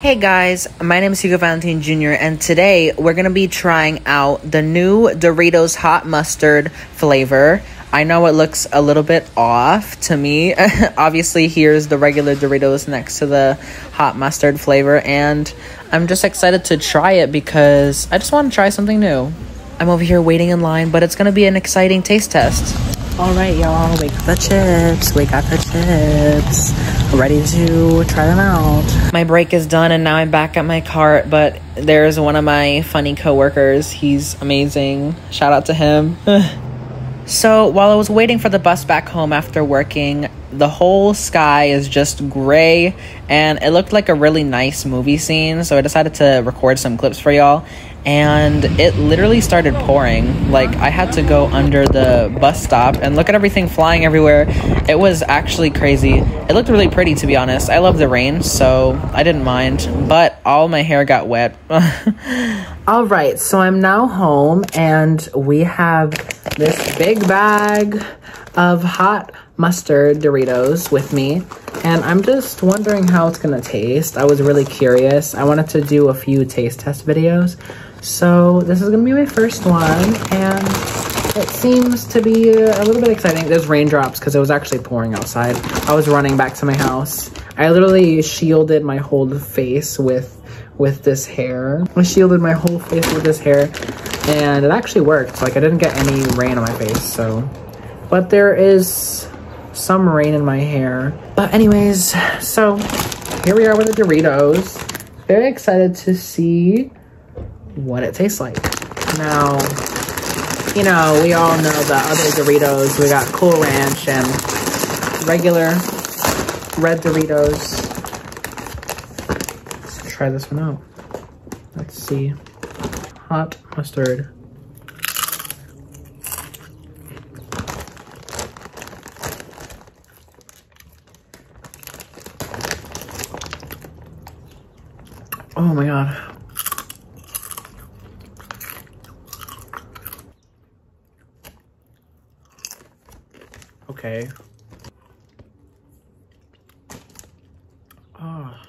Hey guys, my name is Hugo Valentin Jr. and today we're gonna be trying out the new Doritos hot mustard flavor. I know it looks a little bit off to me. Obviously, here's the regular Doritos next to the hot mustard flavor, and I'm just excited to try it because I just want to try something new. I'm over here waiting in line, but it's gonna be an exciting taste test. All right, y'all, we got the chips. We got the chips. Ready to try them out. My break is done, and now I'm back at my cart. But there's one of my funny coworkers. He's amazing. Shout out to him. so while I was waiting for the bus back home after working, the whole sky is just gray, and it looked like a really nice movie scene. So I decided to record some clips for y'all and it literally started pouring. Like, I had to go under the bus stop and look at everything flying everywhere. It was actually crazy. It looked really pretty, to be honest. I love the rain, so I didn't mind, but all my hair got wet. all right, so I'm now home, and we have this big bag of hot mustard Doritos with me. And I'm just wondering how it's gonna taste. I was really curious. I wanted to do a few taste test videos. So this is gonna be my first one and it seems to be a little bit exciting. There's raindrops because it was actually pouring outside. I was running back to my house. I literally shielded my whole face with with this hair. I shielded my whole face with this hair and it actually worked. Like I didn't get any rain on my face, so. But there is some rain in my hair. But anyways, so here we are with the Doritos. Very excited to see what it tastes like. Now, you know, we all know the other Doritos. We got Cool Ranch and regular red Doritos. Let's try this one out. Let's see. Hot mustard. Oh my god. Okay. Ah.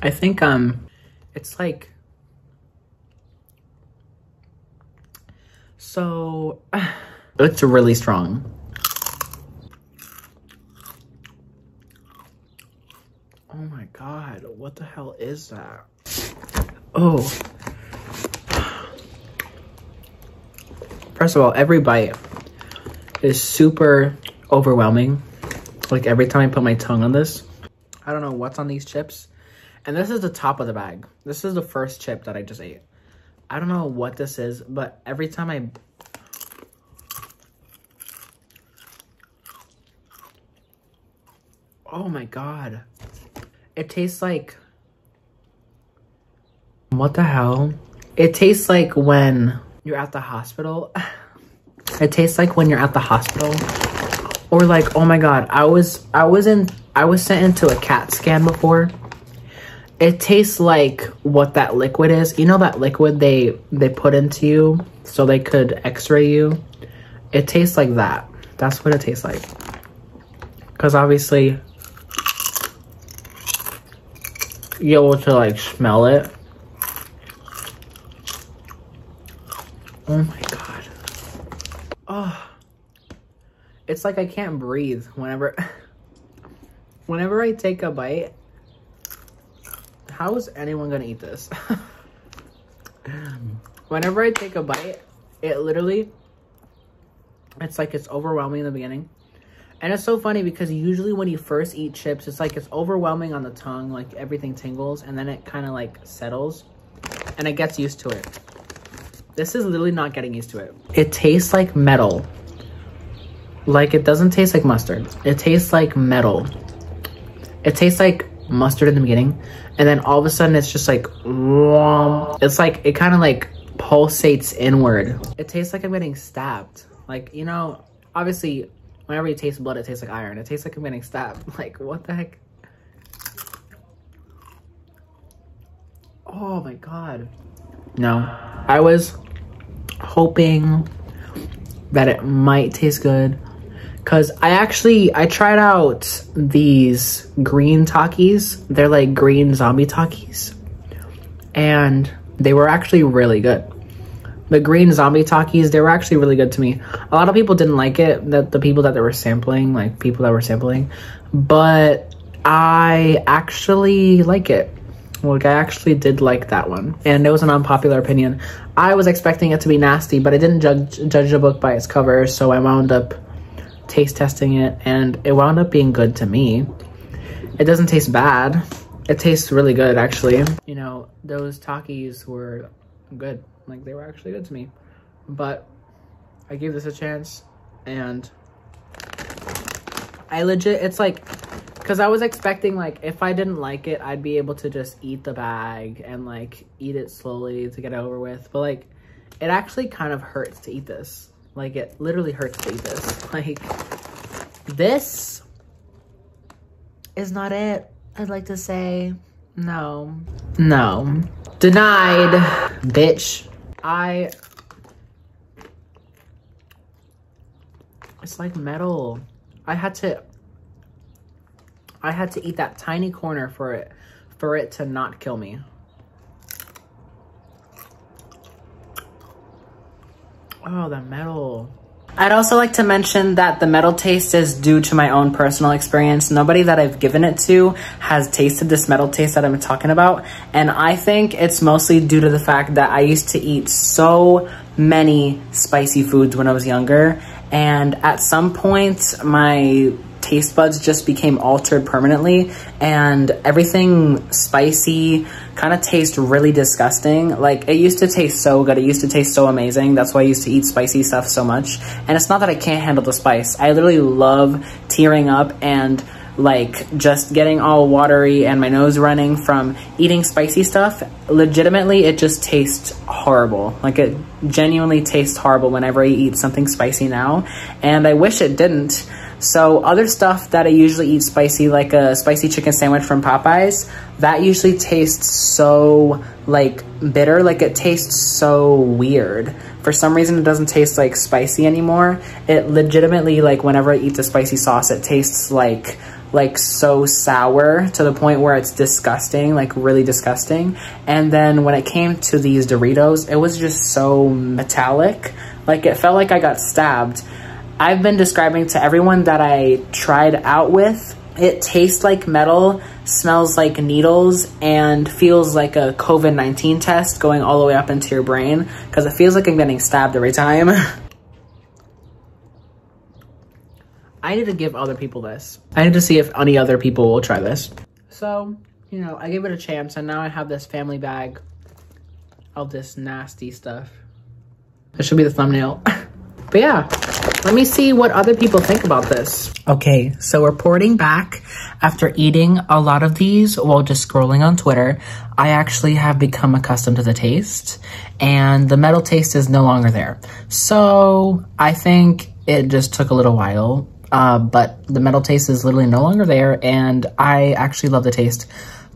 I think um it's like so it's really strong. Oh my god, what the hell is that? Oh. First of all, every bite is super overwhelming. Like every time I put my tongue on this, I don't know what's on these chips. And this is the top of the bag. This is the first chip that I just ate. I don't know what this is, but every time I Oh my god. It tastes like... What the hell? It tastes like when you're at the hospital. It tastes like when you're at the hospital. Or like, oh my god, I was I was in I was sent into a CAT scan before. It tastes like what that liquid is. You know that liquid they they put into you so they could x-ray you? It tastes like that. That's what it tastes like. Cause obviously you able to like smell it. Oh my god. Oh. It's like I can't breathe whenever whenever I take a bite. How is anyone gonna eat this? whenever I take a bite, it literally it's like it's overwhelming in the beginning and it's so funny because usually when you first eat chips, it's like it's overwhelming on the tongue, like everything tingles, and then it kind of like settles and it gets used to it. This is literally not getting used to it. It tastes like metal. Like it doesn't taste like mustard. It tastes like metal. It tastes like mustard in the beginning, and then all of a sudden it's just like, it's like, it kind of like pulsates inward. It tastes like I'm getting stabbed. Like, you know, obviously Whenever you taste blood, it tastes like iron. It tastes like I'm getting stabbed. Like, what the heck? Oh my god. No. I was hoping that it might taste good. Cause I actually, I tried out these green Takis. They're like green zombie Takis. And they were actually really good. The green zombie Takis, they were actually really good to me. A lot of people didn't like it, that the people that they were sampling, like people that were sampling. But I actually like it. Like I actually did like that one. And it was an unpopular opinion. I was expecting it to be nasty, but I didn't judge judge the book by its cover, so I wound up taste testing it and it wound up being good to me. It doesn't taste bad. It tastes really good actually. You know, those Takis were good. Like they were actually good to me. But I gave this a chance and I legit, it's like, cause I was expecting like, if I didn't like it, I'd be able to just eat the bag and like eat it slowly to get over with. But like, it actually kind of hurts to eat this. Like it literally hurts to eat this. Like this is not it. I'd like to say no, no, denied, bitch. I, it's like metal. I had to, I had to eat that tiny corner for it, for it to not kill me. Oh, the metal. I'd also like to mention that the metal taste is due to my own personal experience. Nobody that I've given it to has tasted this metal taste that I'm talking about. And I think it's mostly due to the fact that I used to eat so many spicy foods when I was younger. And at some point, my taste buds just became altered permanently and everything spicy kind of tastes really disgusting. Like it used to taste so good. It used to taste so amazing. That's why I used to eat spicy stuff so much. And it's not that I can't handle the spice. I literally love tearing up and like just getting all watery and my nose running from eating spicy stuff. Legitimately, it just tastes horrible. Like it genuinely tastes horrible whenever I eat something spicy now. And I wish it didn't so other stuff that I usually eat spicy, like a spicy chicken sandwich from Popeyes, that usually tastes so like bitter, like it tastes so weird. For some reason, it doesn't taste like spicy anymore. It legitimately, like whenever I eat the spicy sauce, it tastes like like so sour to the point where it's disgusting, like really disgusting. And then when it came to these Doritos, it was just so metallic. Like it felt like I got stabbed. I've been describing to everyone that I tried out with, it tastes like metal, smells like needles, and feels like a COVID-19 test going all the way up into your brain because it feels like I'm getting stabbed every time. I need to give other people this. I need to see if any other people will try this. So, you know, I gave it a chance and now I have this family bag of this nasty stuff. This should be the thumbnail. but yeah, let me see what other people think about this. Okay, so reporting back after eating a lot of these while just scrolling on Twitter, I actually have become accustomed to the taste and the metal taste is no longer there. So I think it just took a little while, uh, but the metal taste is literally no longer there and I actually love the taste.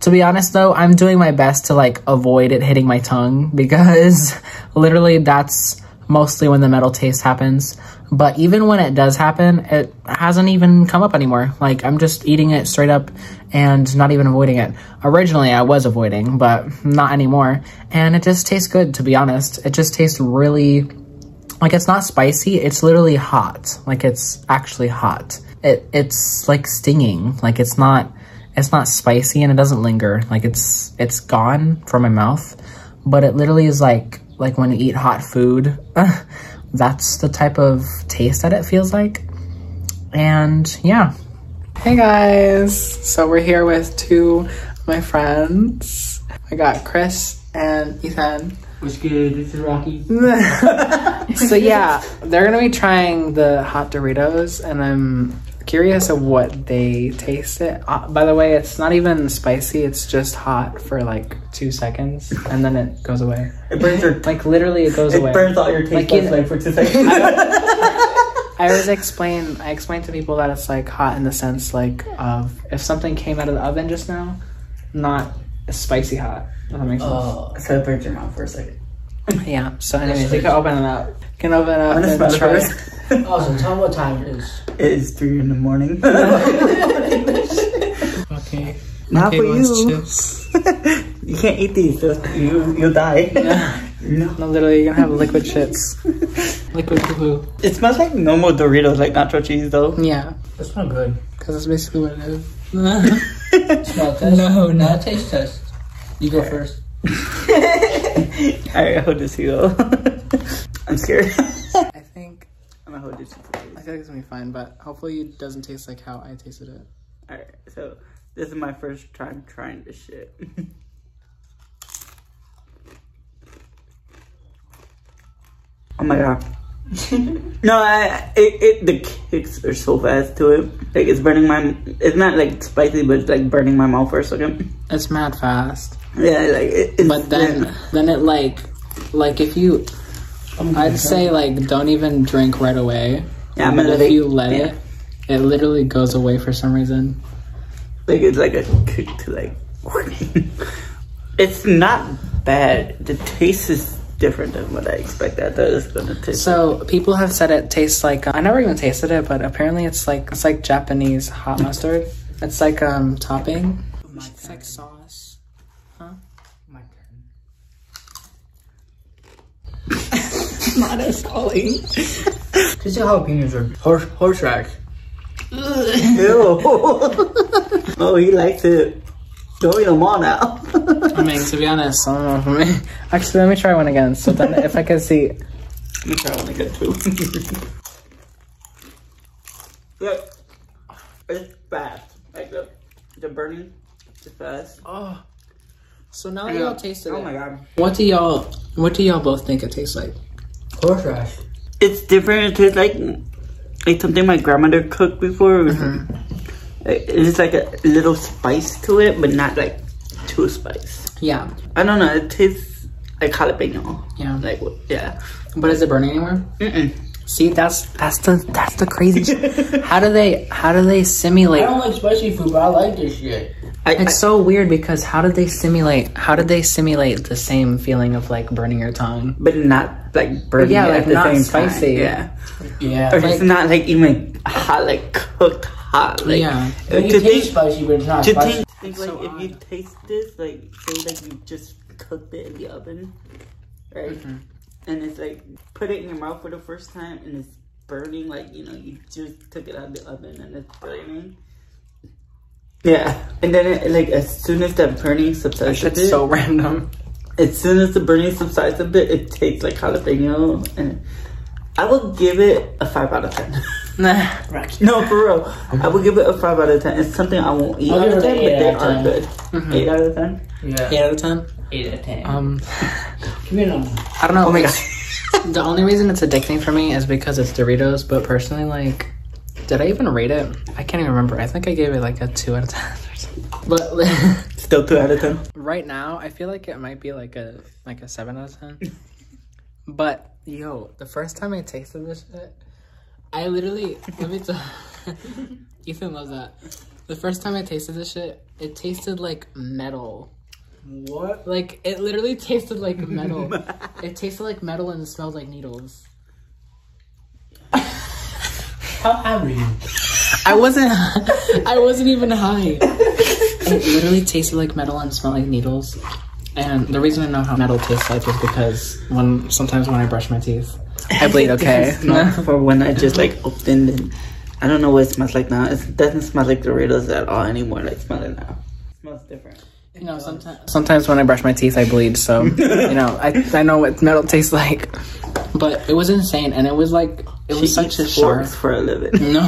To be honest though, I'm doing my best to like avoid it hitting my tongue because literally that's mostly when the metal taste happens. But even when it does happen, it hasn't even come up anymore. Like, I'm just eating it straight up and not even avoiding it. Originally, I was avoiding, but not anymore. And it just tastes good, to be honest. It just tastes really, like, it's not spicy. It's literally hot. Like, it's actually hot. It It's, like, stinging. Like, it's not, it's not spicy and it doesn't linger. Like, it's, it's gone from my mouth. But it literally is like, like when you eat hot food. that's the type of taste that it feels like. And yeah. Hey guys, so we're here with two of my friends. I got Chris and Ethan. What's good? This is Rocky. so yeah, they're gonna be trying the hot Doritos, and I'm curious of what they taste it. Uh, by the way, it's not even spicy. It's just hot for like two seconds, and then it goes away. It burns your like literally it goes it away. It burns all your taste like, buds like for two seconds. I always explain. I explain to people that it's like hot in the sense like of if something came out of the oven just now, not spicy hot. Does that make sense? Oh, so it burns your mouth for a second. Yeah. So anyways, you can open it up. You can open it up and try. first. Also, tell me what time it is. It is three in the morning. Oh, okay. Not Okay, for let's you. just- you can't eat these. so You you'll die. no. No, literally, you're gonna have liquid shits. liquid poo poo. It smells like normal Doritos, like nacho cheese though. Yeah, It's not good. because that's basically what it is. Smell test. No, no. Not taste test. You go first. Alright, hold this here. I'm scared. I think I'm gonna hold this. I feel like it's gonna be fine, but hopefully it doesn't taste like how I tasted it. Alright, so this is my first time trying this shit. oh my god. no, I, it, it the kicks are so fast to it. Like it's burning my. It's not like spicy, but it's like burning my mouth for a second. It's mad fast, Yeah, like it, it's, but then then it like like if you I'd say like don't even drink right away. Yeah, but if you let yeah. it, it literally goes away for some reason. like it's like a kick to like. it's not bad. The taste is different than what I expected. I thought it was gonna taste. So people have said it tastes like I never even tasted it, but apparently it's like it's like Japanese hot mustard. It's like um topping. It's like sauce. My turn. Not as Ollie. Just the jalapenos are horse horse rack. Ew. oh, he likes it. Don't eat them all now. I mean, to be honest, I don't know for me. Actually, let me try one again. So then, if I can see, Let me try one again too. Look, it's fast. Like the, the burning it's fast. oh, so now y'all tasted Oh it, my god. what do y'all what do y'all both think it tastes like? Horseradish. It's different. It tastes like like something my grandmother cooked before. Mm-hmm. Like, It's like a little spice to it, but not like too spice. Yeah, I don't know. It tastes like jalapeno. yeah. Like yeah. But is it burning anywhere? Mm-mm. See, that's that's the that's the crazy. shit. How do they how do they simulate? I don't like spicy food, but I like this shit. I, I, It's so weird because how did they simulate? How did they simulate the same feeling of like burning your tongue? but not like burning Yeah, it like at the not same spicy. time. Yeah. Yeah. Or Like, it's not like even hot, like cooked hot. Like, Yeah. uh, you taste think, spicy, but it's not to spicy. think, think like so if you taste this, like say like you just cooked it in the oven, right? Mm-hmm. And it's like put it in your mouth for the first time, and it's burning. Like you know, you just took it out of the oven and it's burning. Yeah, and then it, like as soon as that burning subsides a It's bit, so random. as soon as the burning subsides a bit, it tastes like jalapeno, and I would give it a five out of ten. Nah. no, for real, I would give it a five out of ten. It's something I won't eat I'll out give of it ten, but eight they out of are 10. good. Mm-hmm. Eight out of ten. Yeah. Eight out of ten. 8 out of 10. Um, Give me another. I don't know. Oh my like, The only reason it's addicting for me is because it's Doritos. But personally, like, did I even rate it? I can't even remember. I think I gave it like a two out of ten. Or something. But Still two out of ten. right now, I feel like it might be like a like a seven out of ten. But yo, the first time I tasted this shit, I literally let me tell. Ethan loves that. The first time I tasted this shit, it tasted like metal. What? Like it literally tasted like metal. it tasted like metal and it smelled like needles. How high were you? I wasn't. I wasn't even high. It literally tasted like metal and smelled like needles. And the reason I know how metal tastes like is because when sometimes when I brush my teeth, I bleed. Okay. Smell for when I just like opened and I don't know what it smells like now. It doesn't smell like Doritos at all anymore. Like smell it now. It smells different. You know, sometimes sometimes when I brush my teeth, I bleed. So you know, I I know what metal tastes like. But it was insane, and it was like it was such a eats sharp. forks for a living. No,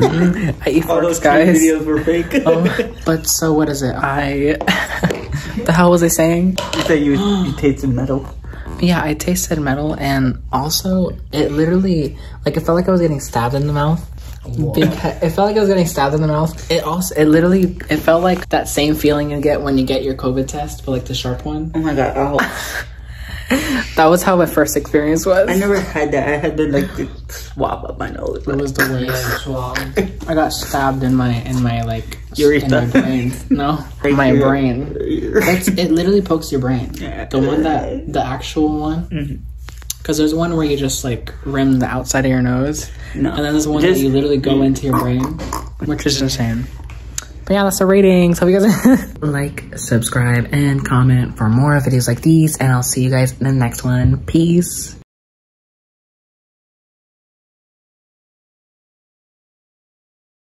I eat All forks, those guys. videos were fake. Oh, but so what is it? I the hell was I saying? you said you, you tasted metal. Yeah, I tasted metal, and also it literally like it felt like I was getting stabbed in the mouth. Because it felt like I was getting stabbed in the mouth. It also it literally it felt like that same feeling you get when you get your COVID test, but like the sharp one. Oh my god. Oh. that was how my first experience was. I never had that. I had the like the swab up my nose. It was the worst. Swab. I got stabbed in my in my like Urethra. in my brain. No, Right my here. brain. It's, it literally pokes your brain. Yeah. The one that the actual one. Mhm. Because there's one where you just like rim the outside of your nose, No. and then there's one Just- that you literally go into your brain, which is insane. But yeah, that's the ratings. Hope you guys like, subscribe, and comment for more videos like these. And I'll see you guys in the next one. Peace.